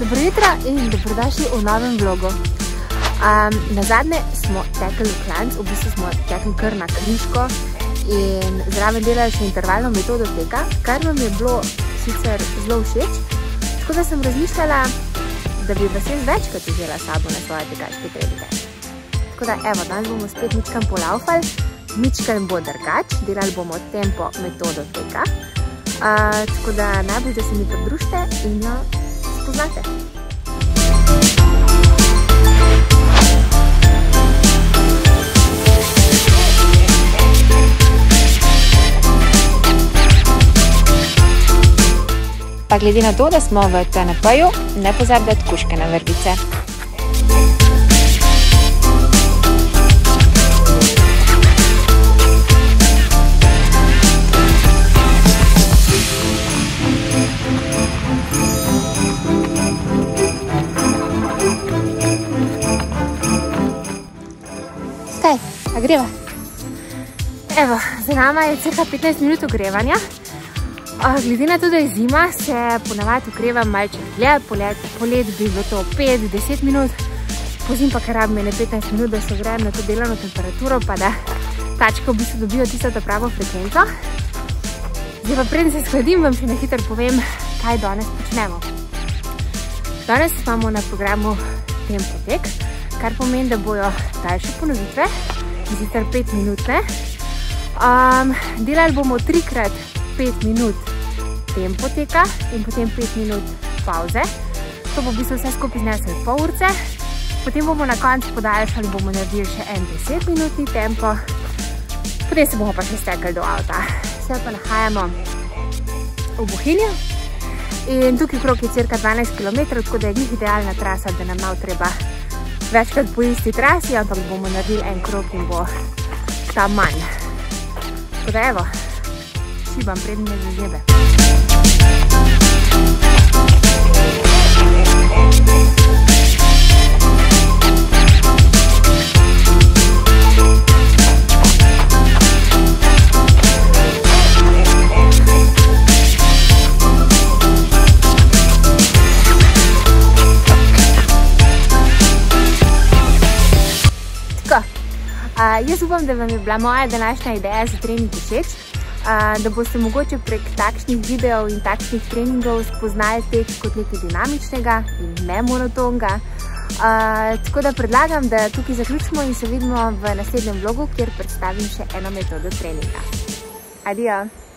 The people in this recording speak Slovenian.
jutro in dobrodošli v novem vlogu. Um, na zadnje smo tekli v klanc, v bistvu smo tekli kar na križko in zraven delali še intervalno metodo teka, kar nam je bilo sicer zelo všeč. Tako da sem razmišljala, da bi vas jaz večkrat vzela sabo na svoje tekaške trenike. Tako da, evo, danes bomo spet ničkam polaufali, ničkam bo drgač, delali bomo tempo metodo teka. Uh, tako da najbolj, da se mi pridružite in jo spoznate. Pa glede na to, da smo v TNP-ju, ne pozabite kuške na vrbice. Kaj, a greva? Evo, za nama je cirka 15 minut ogrevanja. Glede na to, da je zima, se ponavadi ogrevam malček dlje, polet, polet bi bilo to 5-10 minut, po zim pa kar rabim ene 15 minut, da se ogrejem na to delovno temperaturo, pa da tačke v bistvu dobijo tisto ta pravo frekvenco. Zdaj pa preden se skladim, vam še na hitro povem, kaj danes počnemo. Danes imamo na programu tempo tek, kar pomeni, da bojo daljše ponovitve, sicer 5 minutne. Um, delali bomo trikrat 5 minut tempo teka in potem 5 minut pauze. To bo v bistvu vse skupaj znesel pol urce. Potem bomo na koncu podaljšali, bomo naredili še en 10 minutni tempo. Potem se bomo pa še stekali do avta. Vse pa nahajamo v Bohinju. In tukaj krok je cirka 12 km, tako da je njih idealna trasa, da nam malo treba večkrat po isti trasi, ampak bomo naredili en krok in bo tam manj. Tako da evo, šibam prednje zazebe. Uh, jaz upam, da vam je bila moja današnja ideja za trening všeč, uh, da boste mogoče prek takšnih videov in takšnih treningov spoznali tek kot nekaj dinamičnega in ne monotonga. Uh, tako da predlagam, da tukaj zaključimo in se vidimo v naslednjem vlogu, kjer predstavim še eno metodo treninga. Adijo!